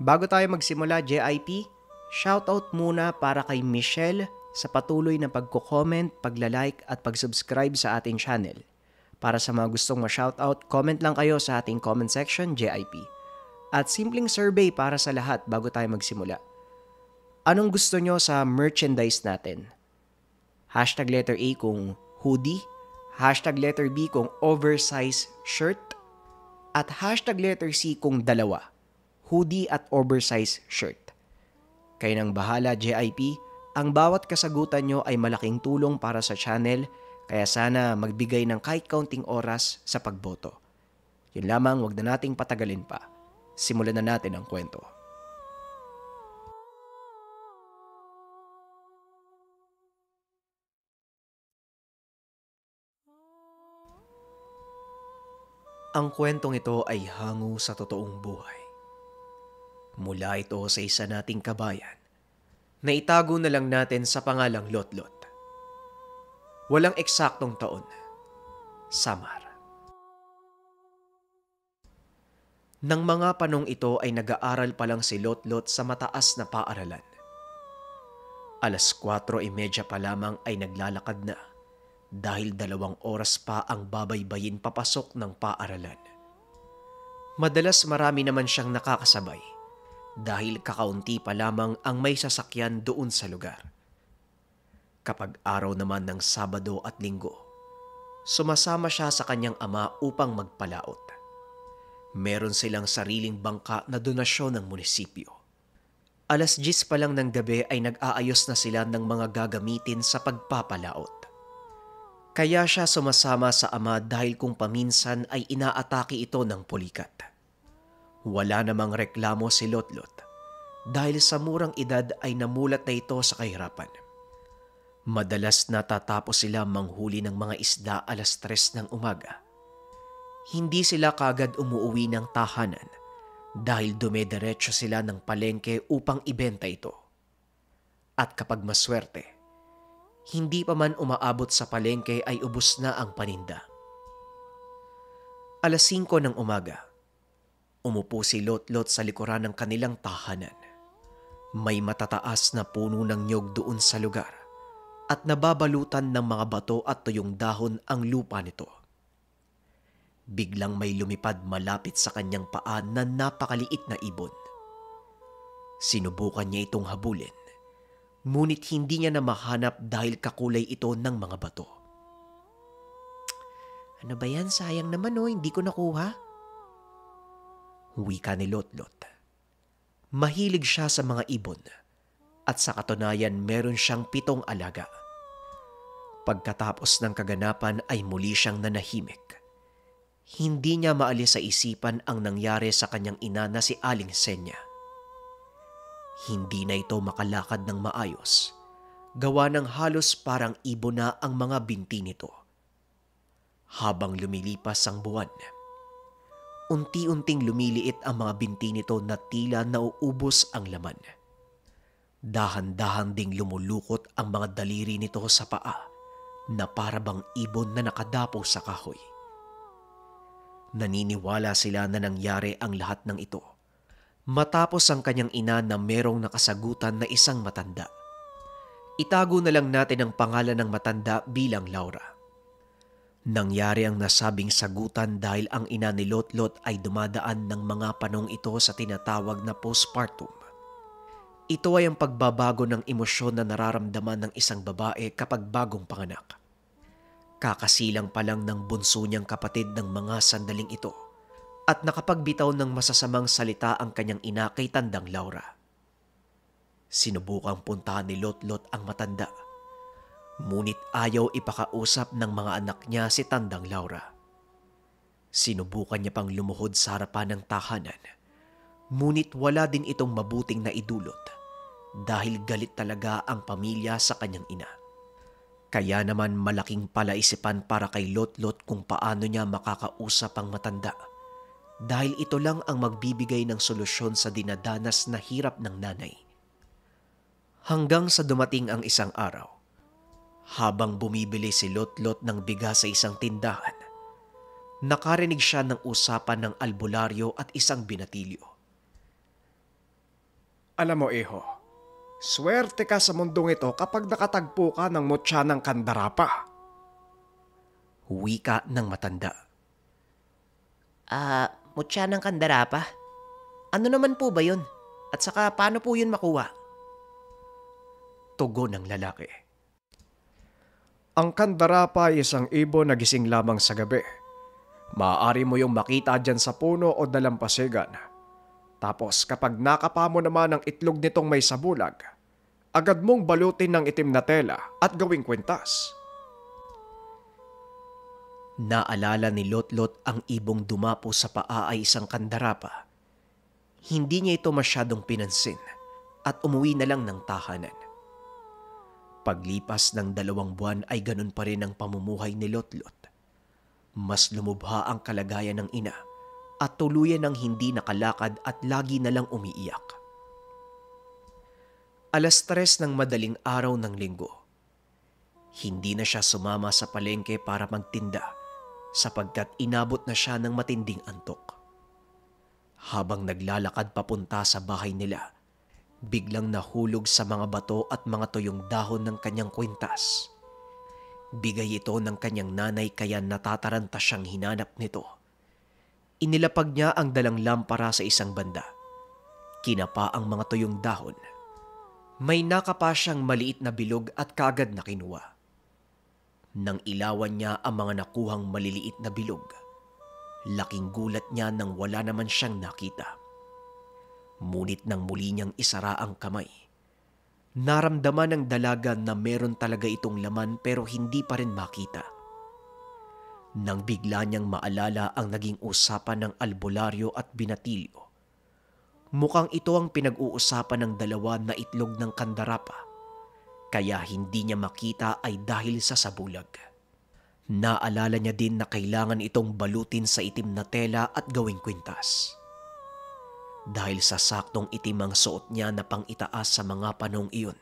Bago tayo magsimula, JIP, shoutout muna para kay Michelle sa patuloy na pagko-comment, pagla-like at pag-subscribe sa ating channel. Para sa mga gustong ma-shoutout, comment lang kayo sa ating comment section, JIP. At simpleng survey para sa lahat bago tayo magsimula. Anong gusto nyo sa merchandise natin? Hashtag letter A kung hoodie, hashtag letter B kung oversize shirt, at hashtag letter C kung dalawa, hoodie at oversize shirt. Kayo nang bahala, JIP. Ang bawat kasagutan nyo ay malaking tulong para sa channel, kaya sana magbigay ng kahit kaunting oras sa pagboto. Yun lamang, wag na nating patagalin pa. Simulan na natin ang kwento. Ang kwentong ito ay hango sa totoong buhay. Mula ito sa isa nating kabayan na itago na lang natin sa pangalang Lotlot. Walang eksaktong taon. Samar. Nang mga panong ito ay nag-aaral pa lang si Lotlot sa mataas na paaralan. Alas 4.30 pa lamang ay naglalakad na dahil dalawang oras pa ang babaybayin papasok ng paaralan. Madalas marami naman siyang nakakasabay dahil kakaunti pa lamang ang may sasakyan doon sa lugar. Kapag araw naman ng Sabado at Linggo, sumasama siya sa kanyang ama upang magpalaot. Meron silang sariling bangka na donasyon ng munisipyo. Alas 10 pa lang ng gabi ay nag-aayos na sila ng mga gagamitin sa pagpapalaot. Kaya siya sumasama sa ama dahil kung paminsan ay inaatake ito ng pulikat. Wala namang reklamo si Lotlot dahil sa murang edad ay namulat na ito sa kahirapan. Madalas natatapos sila manghuli ng mga isda alas tres ng umaga. Hindi sila kagad umuuwi ng tahanan dahil dumediretso sila ng palengke upang ibenta ito. At kapag maswerte, hindi pa man umaabot sa palengke ay ubos na ang paninda. Alas 5 ng umaga, umupo si Lotlot sa likuran ng kanilang tahanan. May matataas na puno ng nyog doon sa lugar at nababalutan ng mga bato at tuyong dahon ang lupa nito. Biglang may lumipad malapit sa kanyang paa na napakaliit na ibon. Sinubukan niya itong habulin ngunit hindi niya na mahanap dahil kakulay ito ng mga bato. Ano ba yan? Sayang naman oh, hindi ko nakuha. Wika ni Lotlot. Mahilig siya sa mga ibon at sa katunayan meron siyang pitong alaga. Pagkatapos ng kaganapan ay muli siyang nanahimik. Hindi niya maalis sa isipan ang nangyari sa kanyang ina na si Aling Senya hindi na ito makalakad ng maayos. Gawa ng halos parang ibon na ang mga binti nito. Habang lumilipas ang buwan, unti-unting lumiliit ang mga binti nito na tila nauubos ang laman. Dahan-dahan ding lumulukot ang mga daliri nito sa paa na parabang ibon na nakadapo sa kahoy. Naniniwala sila na nangyari ang lahat ng ito matapos ang kanyang ina na merong nakasagutan na isang matanda. Itago na lang natin ang pangalan ng matanda bilang Laura. Nangyari ang nasabing sagutan dahil ang ina ni Lotlot ay dumadaan ng mga panong ito sa tinatawag na postpartum. Ito ay ang pagbabago ng emosyon na nararamdaman ng isang babae kapag bagong panganak. Kakasilang pa lang ng bunso niyang kapatid ng mga sandaling ito at nakapagbitaw ng masasamang salita ang kanyang ina kay Tandang Laura. Sinubukang puntahan ni Lotlot ang matanda. Ngunit ayaw ipakausap ng mga anak niya si Tandang Laura. Sinubukan niya pang lumuhod sa harapan ng tahanan. Ngunit wala din itong mabuting na idulot dahil galit talaga ang pamilya sa kanyang ina. Kaya naman malaking palaisipan para kay Lotlot kung paano niya makakausap ang matanda dahil ito lang ang magbibigay ng solusyon sa dinadanas na hirap ng nanay. Hanggang sa dumating ang isang araw, habang bumibili si Lotlot ng bigas sa isang tindahan, nakarinig siya ng usapan ng albularyo at isang binatilyo. Alam mo, Iho, swerte ka sa mundong ito kapag nakatagpo ka ng mutya ng kandarapa. Wika ng matanda. Ah, mutya ng kandarapa? Ano naman po ba yun? At saka paano po yun makuha? Tugo ng lalaki. Ang kandarapa ay isang ibon na gising lamang sa gabi. Maaari mo yung makita dyan sa puno o dalampasigan. Tapos kapag nakapa mo naman ang itlog nitong may sabulag, agad mong balutin ng itim na tela at gawing kwintas. Naalala ni Lotlot ang ibong dumapo sa paa ay isang kandarapa. Hindi niya ito masyadong pinansin at umuwi na lang ng tahanan. Paglipas ng dalawang buwan ay ganun pa rin ang pamumuhay ni Lotlot. Mas lumubha ang kalagayan ng ina at tuluyan ng hindi nakalakad at lagi na lang umiiyak. Alas tres ng madaling araw ng linggo. Hindi na siya sumama sa palengke para magtinda sapagkat inabot na siya ng matinding antok. Habang naglalakad papunta sa bahay nila, biglang nahulog sa mga bato at mga tuyong dahon ng kanyang kwintas. Bigay ito ng kanyang nanay kaya natataranta siyang hinanap nito. Inilapag niya ang dalang lampara sa isang banda. Kinapa ang mga tuyong dahon. May nakapa siyang maliit na bilog at kagad na kinuha. Nang ilawan niya ang mga nakuhang maliliit na bilog, laking gulat niya nang wala naman siyang nakita. Ngunit nang muli niyang isara ang kamay, naramdaman ng dalaga na meron talaga itong laman pero hindi pa rin makita. Nang bigla niyang maalala ang naging usapan ng albularyo at binatilyo, mukhang ito ang pinag-uusapan ng dalawa na itlog ng kandarapa, kaya hindi niya makita ay dahil sa sabulag. Naalala niya din na kailangan itong balutin sa itim na tela at gawing kwintas. Dahil sa saktong itim ang suot niya na pang itaas sa mga panong iyon.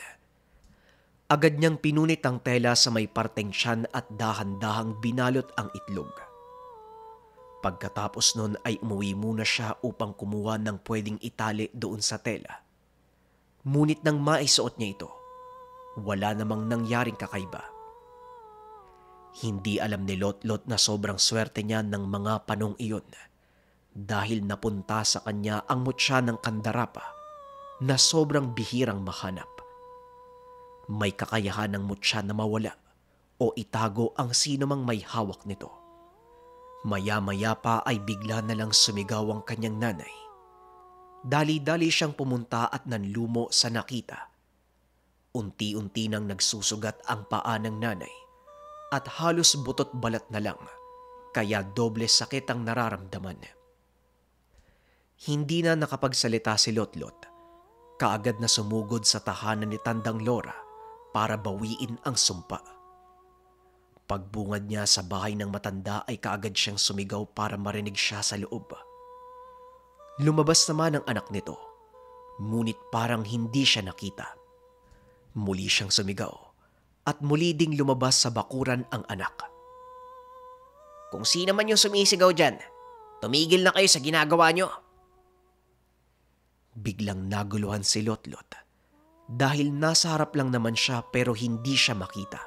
Agad niyang pinunit ang tela sa may parteng tiyan at dahan-dahang binalot ang itlog. Pagkatapos nun ay umuwi muna siya upang kumuha ng pwedeng itali doon sa tela. Ngunit nang maisuot niya ito, wala namang nangyaring kakaiba. Hindi alam ni Lotlot na sobrang swerte niya ng mga panong iyon dahil napunta sa kanya ang mutya ng kandarapa na sobrang bihirang mahanap. May kakayahan ng mutya na mawala o itago ang sino mang may hawak nito. Maya-maya pa ay bigla na lang sumigaw ang kanyang nanay. Dali-dali siyang pumunta at nanlumo sa nakita. Unti-unti nang nagsusugat ang paa ng nanay at halos butot balat na lang kaya doble sakit ang nararamdaman. Hindi na nakapagsalita si Lotlot. Kaagad na sumugod sa tahanan ni Tandang Lora para bawiin ang sumpa. Pagbungad niya sa bahay ng matanda ay kaagad siyang sumigaw para marinig siya sa loob. Lumabas naman ang anak nito, ngunit parang hindi siya nakita. Muli siyang sumigaw at muli ding lumabas sa bakuran ang anak. Kung sino man yung sumisigaw dyan, tumigil na kayo sa ginagawa nyo. Biglang naguluhan si Lotlot dahil nasa harap lang naman siya pero hindi siya makita.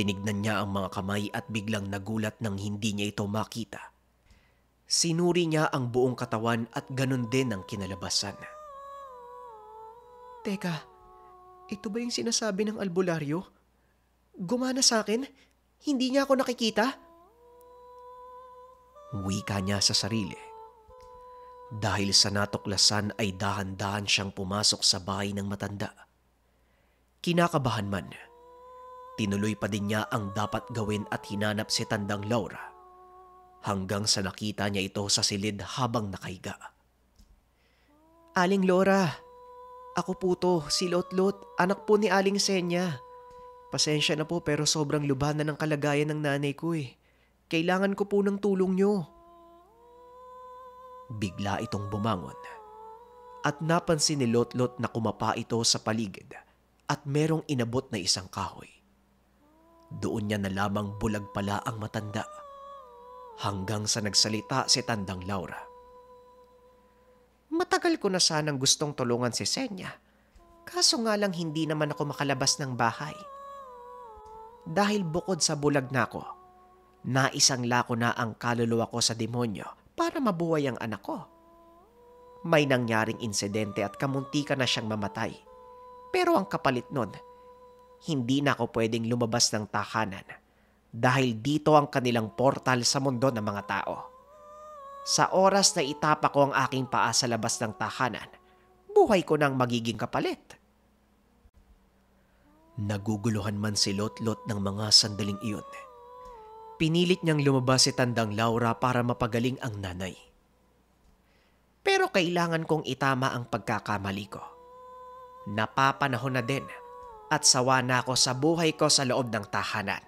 Tinignan niya ang mga kamay at biglang nagulat nang hindi niya ito makita. Sinuri niya ang buong katawan at ganun din ang kinalabasan. Teka, ito ba yung sinasabi ng albularyo? Gumana sa akin? Hindi niya ako nakikita? Wika niya sa sarili. Dahil sa natuklasan ay dahan-dahan siyang pumasok sa bahay ng matanda. Kinakabahan man, tinuloy pa din niya ang dapat gawin at hinanap si Tandang Laura hanggang sa nakita niya ito sa silid habang nakahiga. Aling Laura, ako po to, si Lotlot, anak po ni Aling Senya. Pasensya na po pero sobrang lubanan ng kalagayan ng nanay ko eh. Kailangan ko po ng tulong niyo. Bigla itong bumangon at napansin ni Lotlot na kumapa ito sa paligid at merong inabot na isang kahoy. Doon niya na lamang bulag pala ang matanda hanggang sa nagsalita si Tandang Laura. Matagal ko na sanang gustong tulungan si Senya. Kaso nga lang hindi naman ako makalabas ng bahay. Dahil bukod sa bulag na ako, naisang lako na ang kaluluwa ko sa demonyo para mabuhay ang anak ko. May nangyaring insidente at kamuntika na siyang mamatay. Pero ang kapalit nun, hindi na ako pwedeng lumabas ng tahanan dahil dito ang kanilang portal sa mundo ng mga tao. Sa oras na itapa ko ang aking paa sa labas ng tahanan, buhay ko nang magiging kapalit. Naguguluhan man si Lotlot ng mga sandaling iyon. Pinilit niyang lumabas si Tandang Laura para mapagaling ang nanay. Pero kailangan kong itama ang pagkakamali ko. Napapanahon na din at sawa na ako sa buhay ko sa loob ng tahanan.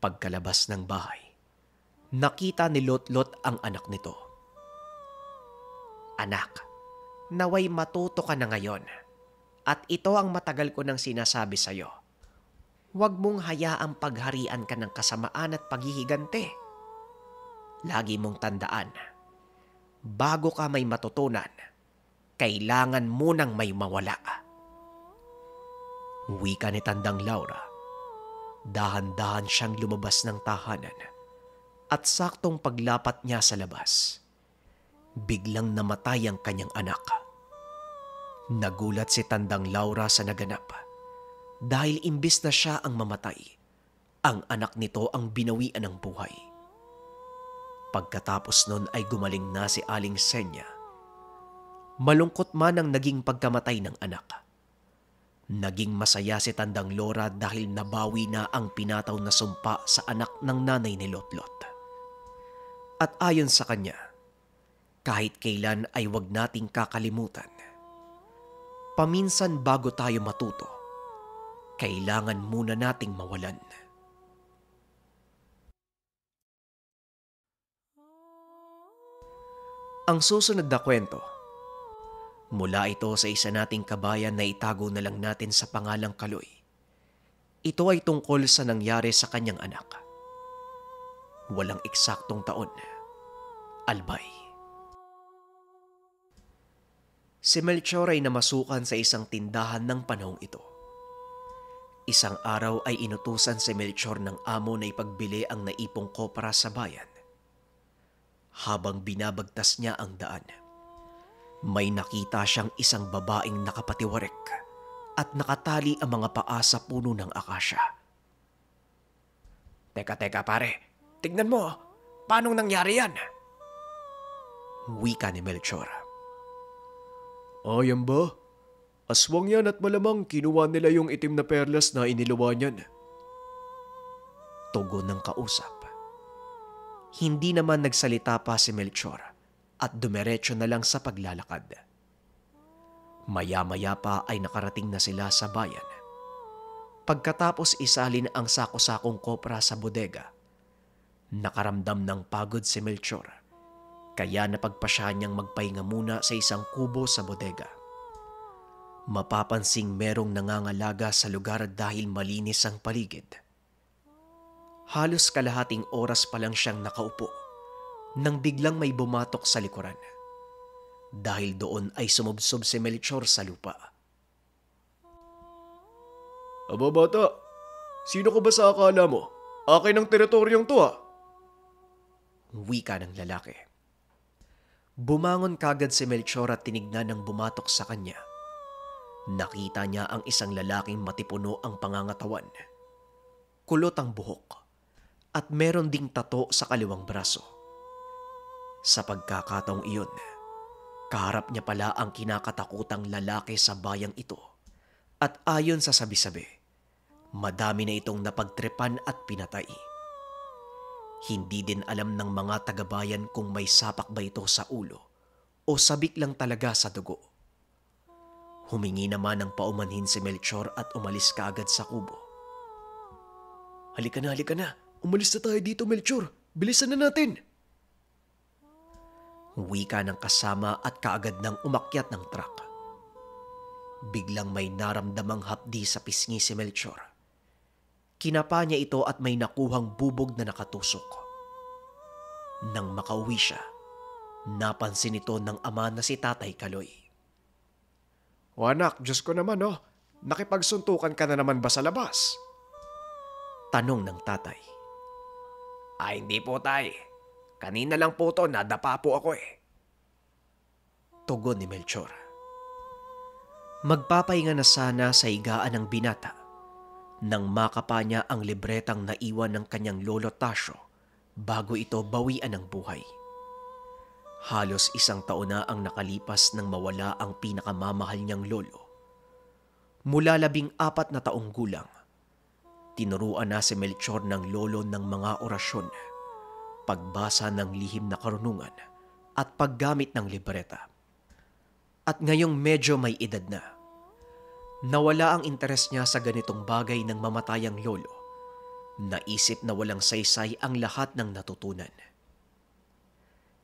Pagkalabas ng bahay, nakita ni Lotlot ang anak nito. Anak, naway matuto ka na ngayon. At ito ang matagal ko nang sinasabi sa'yo. Huwag mong hayaang pagharian ka ng kasamaan at paghihigante. Lagi mong tandaan, bago ka may matutunan, kailangan munang may mawala. Wika ni Tandang Laura. Dahan-dahan siyang lumabas ng tahanan at saktong paglapat niya sa labas, biglang namatay ang kanyang anak. Nagulat si Tandang Laura sa naganap dahil imbis na siya ang mamatay, ang anak nito ang binawian ng buhay. Pagkatapos nun ay gumaling na si Aling Senya. Malungkot man ang naging pagkamatay ng anak. Naging masaya si Tandang Laura dahil nabawi na ang pinataw na sumpa sa anak ng nanay ni Lotlot. At ayon sa kanya, kahit kailan ay wag nating kakalimutan paminsan bago tayo matuto, kailangan muna nating mawalan. Ang susunod na kwento, mula ito sa isa nating kabayan na itago na lang natin sa pangalang Kaloy. Ito ay tungkol sa nangyari sa kanyang anak. Walang eksaktong taon. Albay. Si Melchor ay namasukan sa isang tindahan ng panahong ito. Isang araw ay inutusan si Melchor ng amo na ipagbili ang naipong kopra sa bayan. Habang binabagtas niya ang daan, may nakita siyang isang babaeng nakapatiwarek at nakatali ang mga paa sa puno ng akasya. Teka, teka pare, tignan mo, paanong nangyari yan? Wika ni Melchor. Ayan ba? Aswang yan at malamang kinuha nila yung itim na perlas na iniluwa niyan. Tugon ng kausap. Hindi naman nagsalita pa si Melchor at dumiretso na lang sa paglalakad. Maya-maya pa ay nakarating na sila sa bayan. Pagkatapos isalin ang sako-sakong kopra sa bodega, nakaramdam ng pagod si Melchor kaya napagpasya niyang magpahinga muna sa isang kubo sa bodega. Mapapansing merong nangangalaga sa lugar dahil malinis ang paligid. Halos kalahating oras pa lang siyang nakaupo nang biglang may bumatok sa likuran. Dahil doon ay sumubsob si Melchor sa lupa. Aba bata, sino ka ba sa akala mo? Akin ang teritoryong to ah. Wika ng lalaki. Bumangon kagad si Melchor at tinignan ng bumatok sa kanya. Nakita niya ang isang lalaking matipuno ang pangangatawan. Kulot ang buhok at meron ding tato sa kaliwang braso. Sa pagkakataong iyon, kaharap niya pala ang kinakatakutang lalaki sa bayang ito. At ayon sa sabi-sabi, madami na itong napagtripan at pinatay. Hindi din alam ng mga tagabayan kung may sapak ba ito sa ulo o sabik lang talaga sa dugo. Humingi naman ng paumanhin si Melchor at umalis kaagad sa kubo. Halika na, halika na. Umalis na tayo dito, Melchor. Bilisan na natin. Wika ng kasama at kaagad nang umakyat ng truck. Biglang may naramdamang hapdi sa pisngi si Melchor. Kinapa niya ito at may nakuhang bubog na nakatusok. Nang makauwi siya, Napansin ito ng ama na si Tatay Kaloy. O anak, Diyos ko naman oh, nakipagsuntukan ka na naman ba sa labas? Tanong ng tatay. Ay, hindi po tay. Kanina lang po to, nadapa po ako eh. Tugon ni Melchor. Magpapahinga na sana sa higaan ng binata nang makapa niya ang libretang naiwan ng kanyang lolo Tasyo bago ito bawian ng buhay. Halos isang taon na ang nakalipas nang mawala ang pinakamamahal niyang lolo. Mula labing apat na taong gulang, tinuruan na si Melchor ng lolo ng mga orasyon, pagbasa ng lihim na karunungan at paggamit ng libreta. At ngayong medyo may edad na, nawala ang interes niya sa ganitong bagay ng mamatayang lolo. Naisip na walang saysay ang lahat ng natutunan.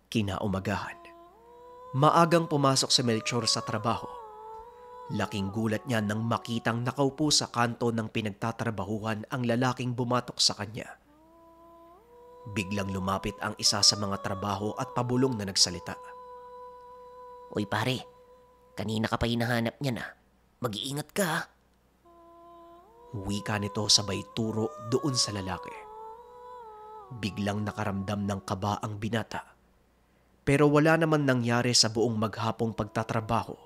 Kinaumagahan, maagang pumasok si Melchor sa trabaho. Laking gulat niya nang makitang nakaupo sa kanto ng pinagtatrabahuhan ang lalaking bumatok sa kanya. Biglang lumapit ang isa sa mga trabaho at pabulong na nagsalita. Uy pare, kanina ka pa hinahanap niya na. Mag-iingat ka ha. Wika nito sabay turo doon sa lalaki. Biglang nakaramdam ng kaba ang binata. Pero wala naman nangyari sa buong maghapong pagtatrabaho.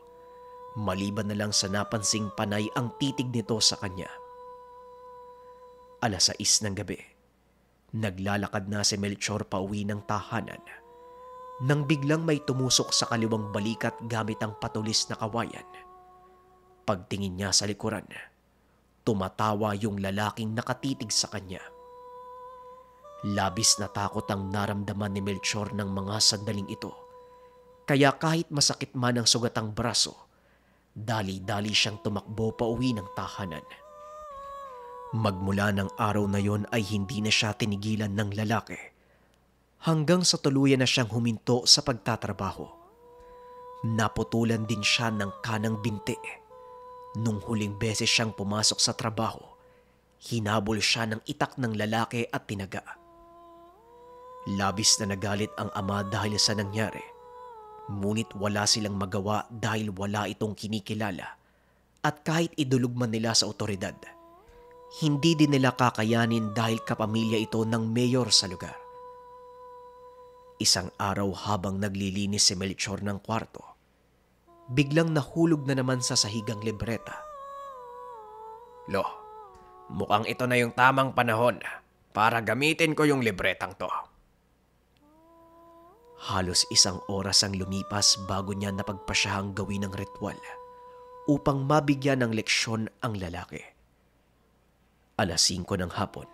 Maliban na lang sa napansing panay ang titig nito sa kanya. Alas 6 ng gabi. Naglalakad na si Melchor pauwi ng tahanan. Nang biglang may tumusok sa kaliwang balikat gamit ang patulis na kawayan. Pagtingin niya sa likuran, tumatawa yung lalaking nakatitig sa kanya. Labis na takot ang naramdaman ni Melchor ng mga sandaling ito. Kaya kahit masakit man ang sugatang braso, dali-dali siyang tumakbo pa uwi ng tahanan. Magmula ng araw na yon ay hindi na siya tinigilan ng lalaki hanggang sa tuluyan na siyang huminto sa pagtatrabaho. Naputulan din siya ng kanang binti. Nung huling beses siyang pumasok sa trabaho, hinabol siya ng itak ng lalaki at tinaga. Labis na nagalit ang ama dahil sa nangyari. Ngunit wala silang magawa dahil wala itong kinikilala. At kahit idulog man nila sa otoridad, hindi din nila kakayanin dahil kapamilya ito ng mayor sa lugar. Isang araw habang naglilinis si Melchor ng kwarto, biglang nahulog na naman sa sahigang libreta. Lo, mukhang ito na yung tamang panahon para gamitin ko yung libretang to. Halos isang oras ang lumipas bago niya napagpasyahang gawin ng ritual upang mabigyan ng leksyon ang lalaki. Alas 5 ng hapon.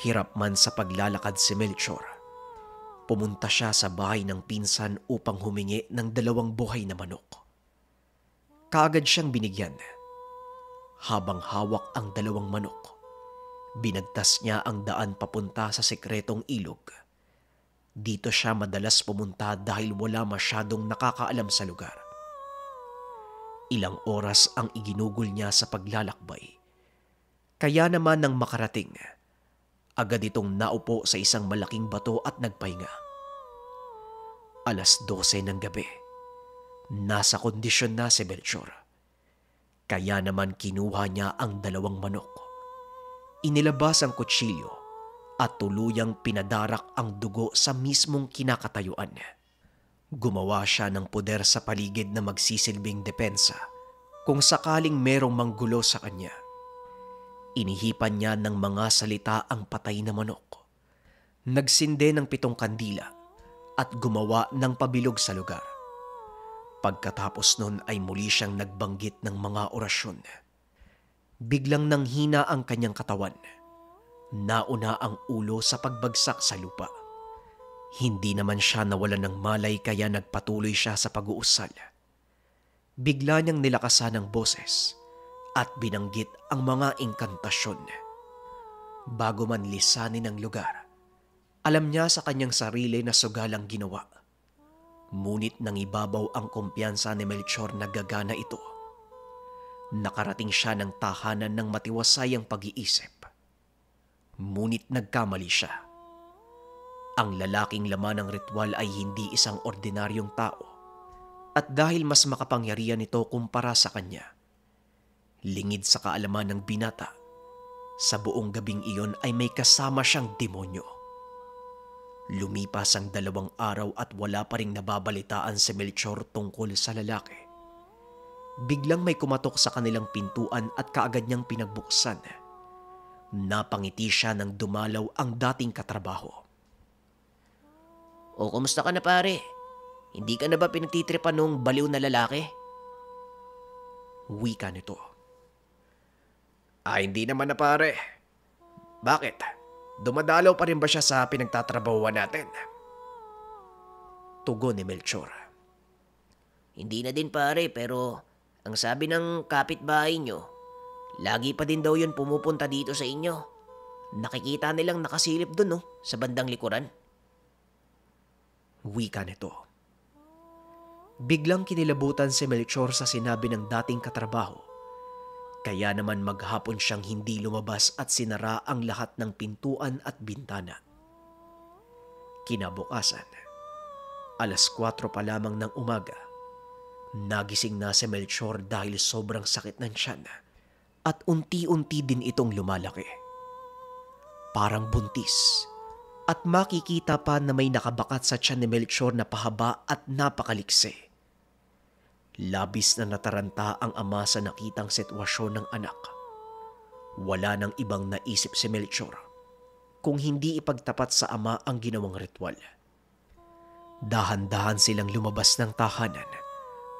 Hirap man sa paglalakad si Melchor. Pumunta siya sa bahay ng pinsan upang humingi ng dalawang buhay na manok. Kaagad siyang binigyan. Habang hawak ang dalawang manok, binagtas niya ang daan papunta sa sekretong ilog. Dito siya madalas pumunta dahil wala masyadong nakakaalam sa lugar. Ilang oras ang iginugol niya sa paglalakbay. Kaya naman nang makarating, agad itong naupo sa isang malaking bato at nagpahinga. Alas 12 ng gabi, nasa kondisyon na si Melchor. Kaya naman kinuha niya ang dalawang manok. Inilabas ang kutsilyo at tuluyang pinadarak ang dugo sa mismong kinakatayuan. Gumawa siya ng poder sa paligid na magsisilbing depensa kung sakaling merong manggulo sa kanya. Inihipan niya ng mga salita ang patay na manok. Nagsinde ng pitong kandila at gumawa ng pabilog sa lugar. Pagkatapos nun ay muli siyang nagbanggit ng mga orasyon. Biglang nanghina ang kanyang katawan. Nauna ang ulo sa pagbagsak sa lupa. Hindi naman siya nawalan ng malay kaya nagpatuloy siya sa pag-uusal. Bigla niyang nilakasan ng boses at binanggit ang mga inkantasyon. Bago man lisanin ang lugar, alam niya sa kanyang sarili na sugalang ginawa. Ngunit nang ibabaw ang kumpiyansa ni Melchor na gagana ito. Nakarating siya ng tahanan ng matiwasay ang pag-iisip. Ngunit nagkamali siya. Ang lalaking laman ng ritual ay hindi isang ordinaryong tao. At dahil mas makapangyarihan ito kumpara sa kanya, lingid sa kaalaman ng binata, sa buong gabing iyon ay may kasama siyang demonyo. Lumipas ang dalawang araw at wala pa rin nababalitaan si Melchor tungkol sa lalaki. Biglang may kumatok sa kanilang pintuan at kaagad niyang pinagbuksan. Napangiti siya nang dumalaw ang dating katrabaho. O kumusta ka na pare? Hindi ka na ba pinagtitripan nung baliw na lalaki? Wika nito. Ah, hindi naman na pare. Bakit? Dumadalaw pa rin ba siya sa pinagtatrabahuan natin? Tugon ni Melchor. Hindi na din pare pero ang sabi ng kapitbahay nyo, lagi pa din daw yun pumupunta dito sa inyo. Nakikita nilang nakasilip dun no, sa bandang likuran. Wika nito. Biglang kinilabutan si Melchor sa sinabi ng dating katrabaho. Kaya naman maghapon siyang hindi lumabas at sinara ang lahat ng pintuan at bintana. Kinabukasan, alas 4 pa lamang ng umaga, nagising na si Melchor dahil sobrang sakit ng tiyan at unti-unti din itong lumalaki. Parang buntis at makikita pa na may nakabakat sa tiyan ni Melchor na pahaba at napakaliksi. Labis na nataranta ang ama sa nakitang sitwasyon ng anak. Wala nang ibang naisip si Melchor kung hindi ipagtapat sa ama ang ginawang ritual. Dahan-dahan silang lumabas ng tahanan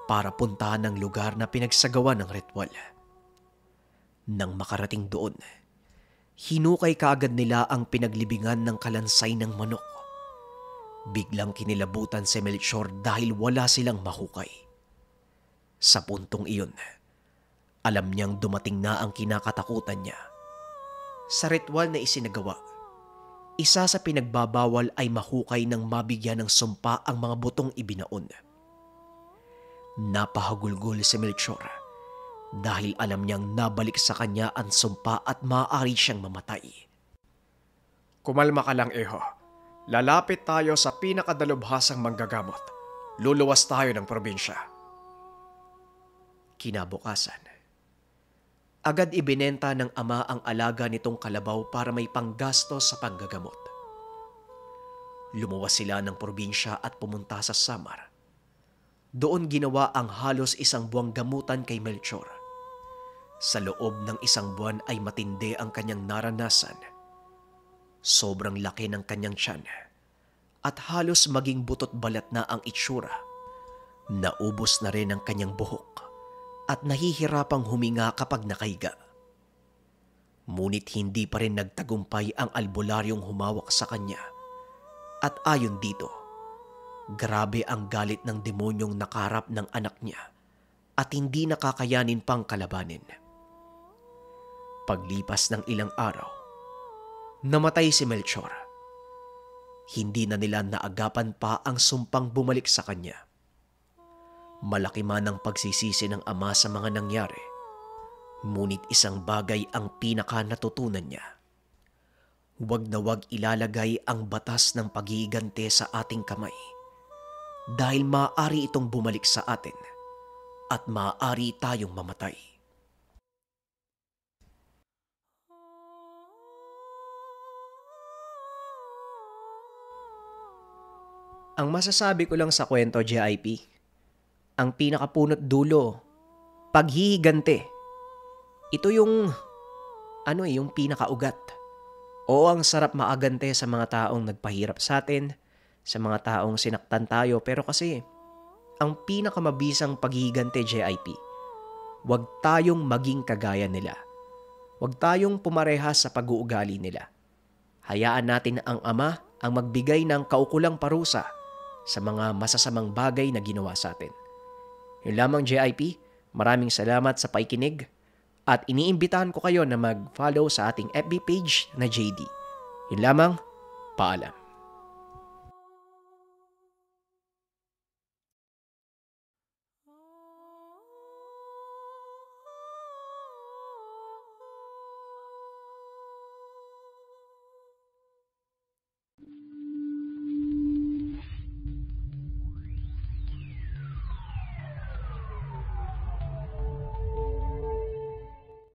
para puntahan ang lugar na pinagsagawa ng ritual. Nang makarating doon, hinukay kaagad nila ang pinaglibingan ng kalansay ng manok. Biglang kinilabutan si Melchor dahil wala silang mahukay. Sa puntong iyon, alam niyang dumating na ang kinakatakutan niya. Sa ritual na isinagawa, isa sa pinagbabawal ay mahukay ng mabigyan ng sumpa ang mga butong ibinaon. Napahagulgol si Melchor dahil alam niyang nabalik sa kanya ang sumpa at maaari siyang mamatay. Kumalma ka lang, Eho. Lalapit tayo sa pinakadalubhasang manggagamot. Luluwas tayo ng probinsya. Kinabukasan, agad ibinenta ng ama ang alaga nitong kalabaw para may panggasto sa panggagamot. Lumuwas sila ng probinsya at pumunta sa Samar. Doon ginawa ang halos isang buwang gamutan kay Melchor. Sa loob ng isang buwan ay matindi ang kanyang naranasan. Sobrang laki ng kanyang tiyan at halos maging butot balat na ang itsura. Naubos na rin ang kanyang buhok at nahihirapang huminga kapag nakahiga. Ngunit hindi pa rin nagtagumpay ang albularyong humawak sa kanya. At ayon dito, grabe ang galit ng demonyong nakarap ng anak niya at hindi nakakayanin pang kalabanin. Paglipas ng ilang araw, namatay si Melchor. Hindi na nila naagapan pa ang sumpang bumalik sa kanya. Malaki man ang pagsisisi ng ama sa mga nangyari. Ngunit isang bagay ang pinaka natutunan niya. Huwag na huwag ilalagay ang batas ng pagigante sa ating kamay. Dahil maaari itong bumalik sa atin at maaari tayong mamatay. Ang masasabi ko lang sa kwento, JIP, ang pinakapunot dulo, paghihigante. Ito yung, ano eh, yung pinakaugat. Oo, ang sarap maagante sa mga taong nagpahirap sa atin, sa mga taong sinaktan tayo, pero kasi, ang pinakamabisang paghihigante, JIP, huwag tayong maging kagaya nila. Huwag tayong pumarehas sa pag-uugali nila. Hayaan natin ang Ama ang magbigay ng kaukulang parusa sa mga masasamang bagay na ginawa sa atin. Yun lamang JIP, maraming salamat sa paikinig at iniimbitahan ko kayo na mag-follow sa ating FB page na JD. Yun lamang, paalam.